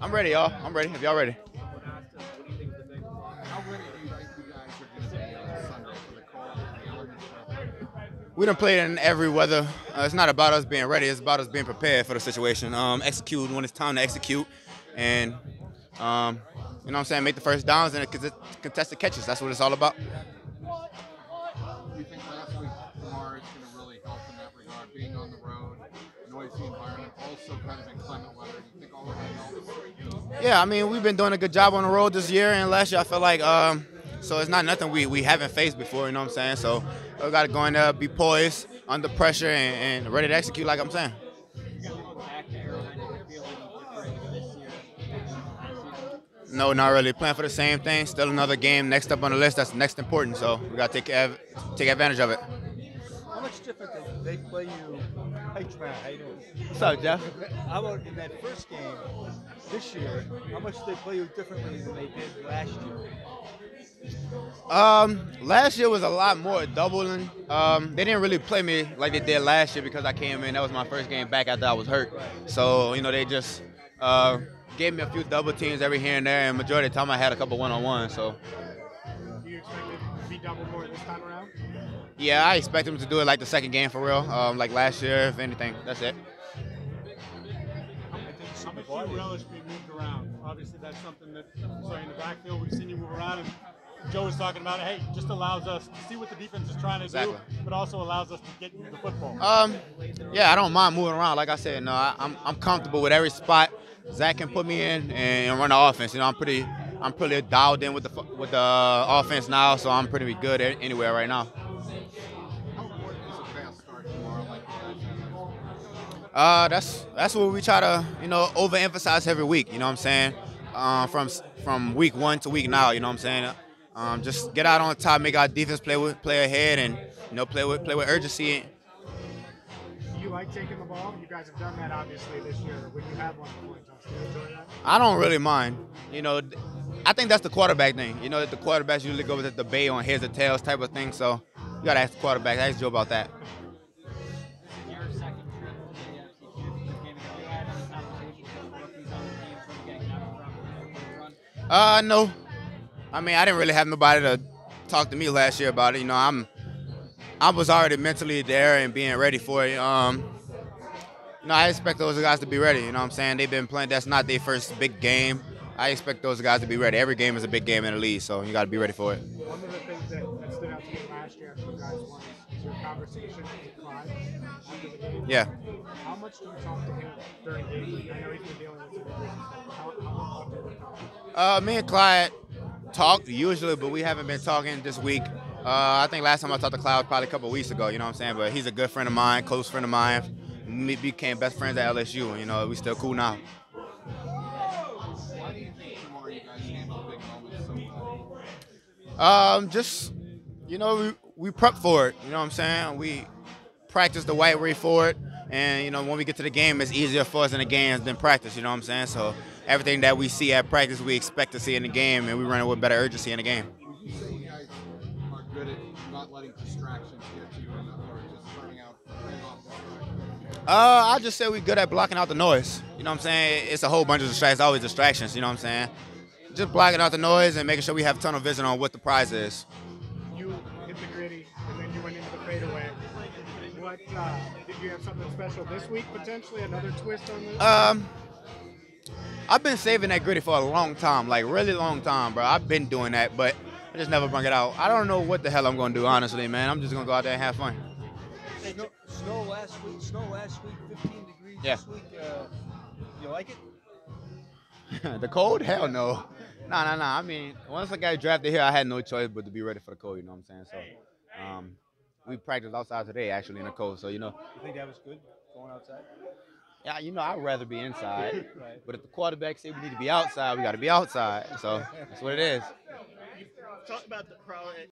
I'm ready, y'all. I'm ready. If y'all ready. We done played in every weather. Uh, it's not about us being ready. It's about us being prepared for the situation. Um, execute when it's time to execute, and um, you know what I'm saying. Make the first downs and contest- contested catches. That's what it's all about. Do you think last week Lamar is going to really help in that regard, being on the road, noisy environment, Yeah, I mean we've been doing a good job on the road this year, and last year I felt like um, so it's not nothing we, we haven't faced before. You know what I'm saying? So we got to go in there, be poised, under pressure, and, and ready to execute. Like I'm saying. No, not really. Playing for the same thing. Still another game next up on the list. That's next important. So we got to take take advantage of it. How much different did they play you? Hey, Trent, how you doing? What's up, Jeff? How about in that first game this year? How much did they play you differently than they did last year? Um, last year was a lot more doubling. Um, they didn't really play me like they did last year because I came in. That was my first game back after I was hurt. So you know they just uh, gave me a few double teams every here and there, and majority of the time I had a couple one on one. So Do you expect it to be double more this time around? Yeah, I expect him to do it like the second game for real, um, like last year. If anything, that's it. How much do you relish being moved around? Obviously, that's something that, sorry, in the backfield, we've seen you move around. And Joe was talking about it. Hey, just allows us to see what the defense is trying to Exactly. do, but also allows us to get the football. Um, yeah, I don't mind moving around. Like I said, no, I, I'm I'm comfortable with every spot Zac can put me in and, and run the offense. You know, I'm pretty I'm pretty dialed in with the with the offense now, so I'm pretty good anywhere right now. Uh, that's that's what we try to you know overemphasize every week. You know what I'm saying? Um, from from week one to week now. You know what I'm saying? Um, just get out on top, make our defense play with play ahead, and you know play with play with urgency. Do you like taking the ball? You guys have done that obviously this year. When you have one point, do you? I don't really mind. You know, I think that's the quarterback thing. You know, that the quarterbacks usually go with the debate on heads or tails type of thing. So you gotta ask the quarterback. Ask Joe about that. Uh, no. I mean, I didn't really have nobody to talk to me last year about it. You know, I'm, I was already mentally there and being ready for it. Um, you know, I expect those guys to be ready. You know what I'm saying? They've been playing. That's not their first big game. I expect those guys to be ready. Every game is a big game in the league, so you got to be ready for it. One of the things that, that stood out to me last year after you guys won is your conversation with Clyde after the game. Yeah. How much do you talk to him during games? I know he's been dealing with some Uh, me and Clyde talk usually, but we haven't been talking this week. Uh, I think last time I talked to Clyde was probably a couple weeks ago. You know what I'm saying? But he's a good friend of mine, close friend of mine. We became best friends at LSU. You know, we still cool now. Um, just you know, we, we prep for it. You know what I'm saying? We practice the white way for it, and you know, when we get to the game, it's easier for us in the games than practice. You know what I'm saying? So everything that we see at practice, we expect to see in the game, and we run it with better urgency in the game. You say you guys are good at not letting distractions get to you and, or just turning out turning off distractions? Uh, I just say we're good at blocking out the noise. You know what I'm saying? It's a whole bunch of distractions, always distractions. You know what I'm saying? Just blocking out the noise and making sure we have tunnel vision on what the prize is. You hit the Griddy, and then you went into the fadeaway. What uh, did you have something special this week potentially? Another twist on this? Um, I've been saving that Griddy for a long time, like really long time, bro. I've been doing that, but I just never bring it out. I don't know what the hell I'm gonna do, honestly, man. I'm just gonna go out there and have fun. Snow, snow last week. Snow last week. 15 degrees Yeah. this week. Uh, you like it? the cold? Hell no. Nah, nah, nah. I mean, once I got drafted here, I had no choice but to be ready for the cold. You know what I'm saying? So, um, we practiced outside today, actually, in the cold. So, you know, You think that was good going outside? Yeah, you know, I'd rather be inside. Right. But if the quarterback say we need to be outside, we got to be outside. So that's what it is. Talk about the crowd